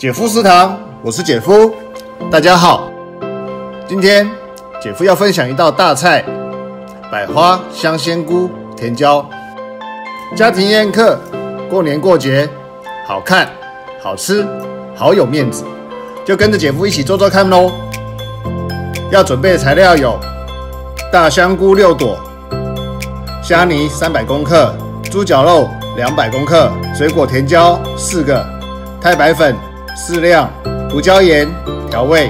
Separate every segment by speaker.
Speaker 1: 姐夫食堂，我是姐夫，大家好。今天姐夫要分享一道大菜——百花香鲜菇甜椒。家庭宴客，过年过节，好看、好吃、好有面子，就跟着姐夫一起做做看喽。要准备的材料有：大香菇六朵，虾泥三百克，猪脚肉两百克，水果甜椒四个，太白粉。适量胡椒盐调味，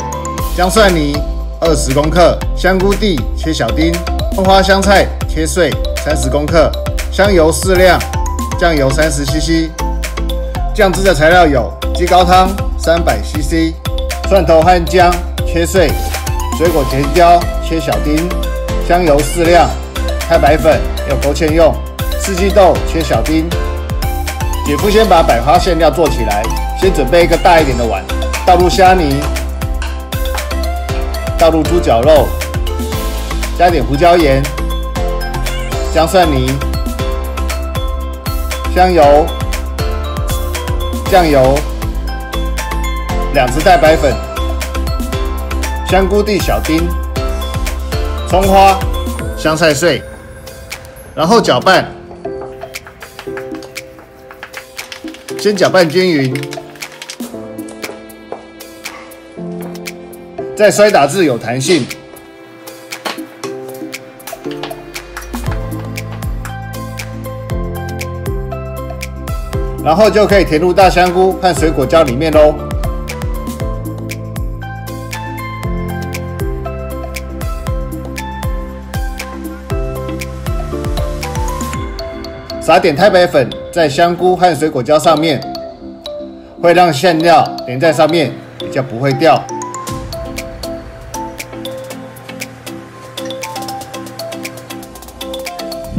Speaker 1: 姜蒜泥二十公克，香菇蒂切小丁，葱花香菜切碎三十公克，香油适量，酱油三十 CC。酱汁的材料有鸡高汤三百 CC，蒜头和姜切碎，水果甜椒切小丁，香油适量，太白粉要勾芡用，四季豆切小丁。姐夫先把百花馅料做起来。先准备一个大一点的碗，倒入虾泥，倒入猪脚肉，加点胡椒盐、姜蒜泥、香油、酱油、两只蛋白粉、香菇蒂小丁、葱花、香菜碎，然后搅拌，先搅拌均匀。再摔打至有弹性，然后就可以填入大香菇和水果胶里面喽。撒点太白粉在香菇和水果胶上面，会让馅料粘在上面，比较不会掉。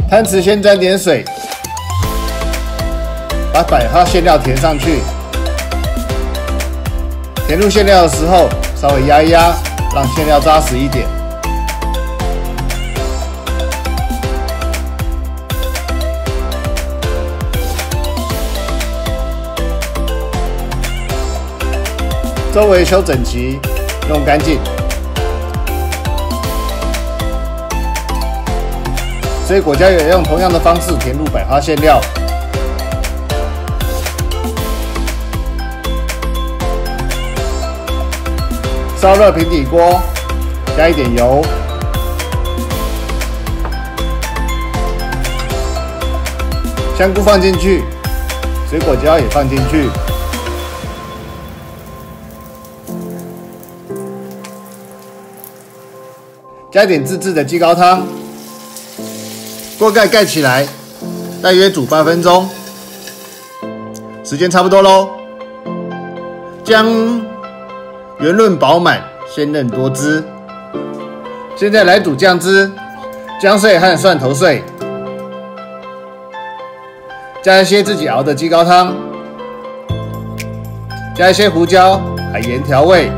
Speaker 1: 汤匙先沾点水，把百花馅料填上去。填入馅料的时候，稍微压一压，让馅料扎实一点。周围修整齐，弄干净。水果胶也用同样的方式填入百花馅料，烧热平底锅，加一点油，香菇放进去，水果胶也放进去，加点自制的鸡高汤。锅盖盖起来，大约煮八分钟，时间差不多喽。姜圆润饱满，鲜嫩多汁。现在来煮酱汁，姜碎和蒜头碎，加一些自己熬的鸡高汤，加一些胡椒、海盐调味，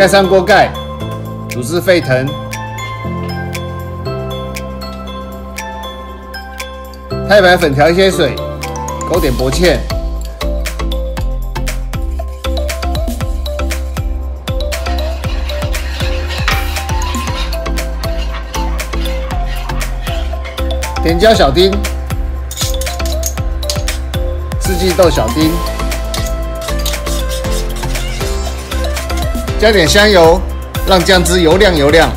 Speaker 1: 盖上锅盖，煮至沸腾。太白粉调一些水，勾点薄芡，甜椒小丁，四季豆小丁，加点香油，让酱汁油亮油亮，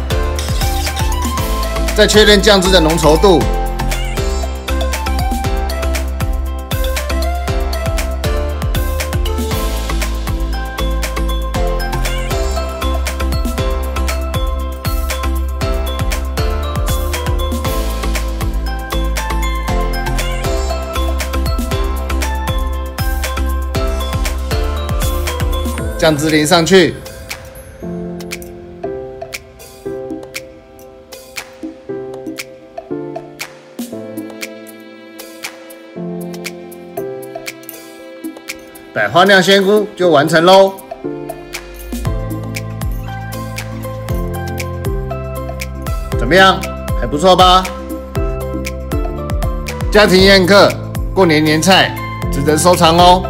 Speaker 1: 再确认酱汁的浓稠度。酱汁淋上去，百花酿鲜菇就完成喽。怎么样？还不错吧？家庭宴客、过年年菜，值得收藏哦。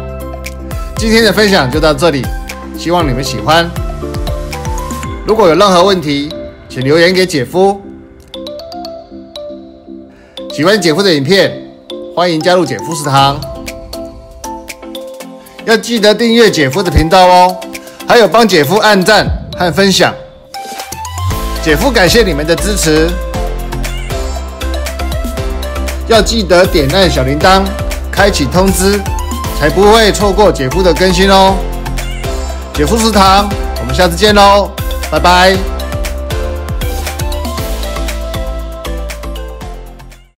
Speaker 1: 今天的分享就到这里，希望你们喜欢。如果有任何问题，请留言给姐夫。喜欢姐夫的影片，欢迎加入姐夫食堂。要记得订阅姐夫的频道哦，还有帮姐夫按赞和分享。姐夫感谢你们的支持，要记得点按小铃铛，开启通知，才不会错过姐夫的更新哦。姐夫食堂，我们下次见喽，拜拜。